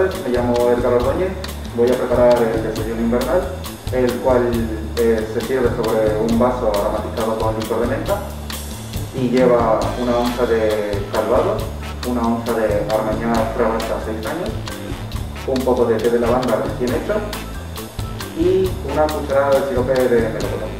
tardes, me llamo Edgar Ordóñez, voy a preparar el desayuno invernal, el cual eh, se sirve sobre un vaso aromatizado con licor de menta y lleva una onza de calvado, una onza de armañar hasta 6 años, un poco de té de lavanda recién hecho y una cucharada de sirope de melocotón.